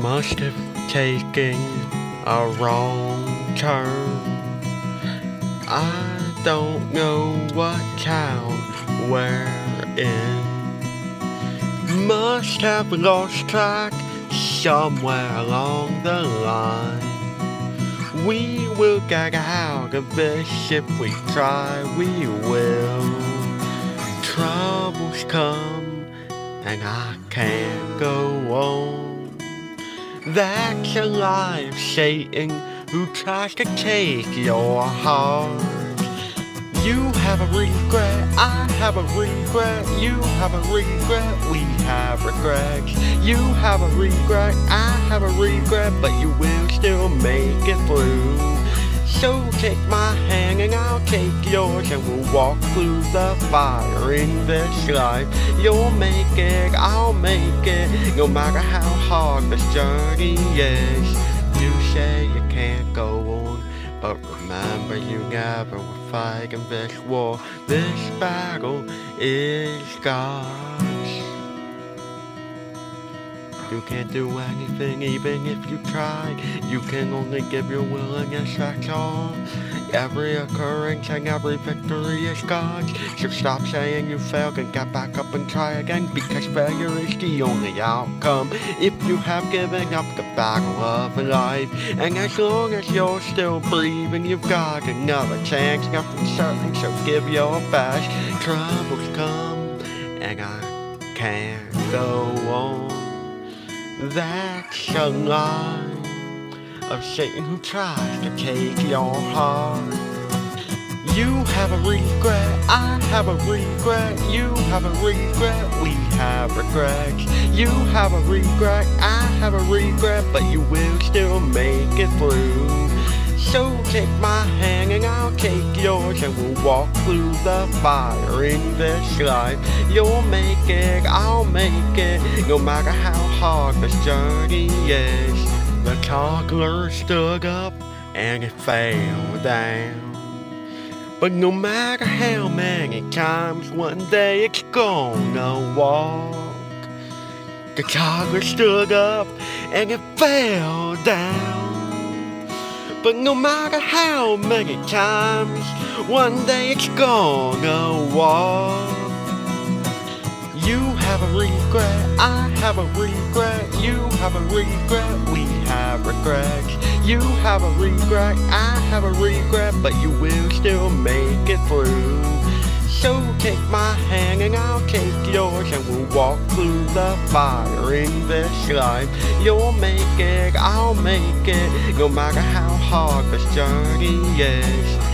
must have taken a wrong turn. I don't know what town we're in. Must have lost track somewhere along the line. We will get out of this if we try, we will. Troubles come and I can't go on. That's a lie Satan who tries to take your heart. You have a regret, I have a regret, you have a regret, we have regrets. You have a regret, I have a regret, but you will still make it through. So take my hand and I'll take yours and we'll walk through the fire in this life. You'll make it, I'll make it, no matter how hard this journey is. You say you can't go on, but remember you never were fighting this war. This battle is God's. You can't do anything even if you try. You can only give your willingness, that's all. Every occurrence and every victory is God's. So stop saying you failed and get back up and try again because failure is the only outcome. If you have given up the battle of life, and as long as you're still breathing, you've got another chance. Nothing's certain, so give your best. Troubles come, and I can't go on. That's lie of Satan who tries to take your heart. You have a regret, I have a regret, you have a regret, we have regrets. You have a regret, I have a regret, but you will still make it through. So take my hand and I'll take yours and we'll walk through the fire in this life. You'll make it, I'll make it, no matter how hard this journey is. The toddler stood up and it fell down. But no matter how many times, one day it's gonna walk. The toddler stood up and it fell down. But no matter how many times, one day it's gonna walk. You have a regret, I have a regret, you have a regret, we have regrets. You have a regret, I have a regret, but you will still make it through. So take my hand and I'll take yours and we'll walk through the fire in this life. You'll make it, I'll make it, no matter how hard this journey is.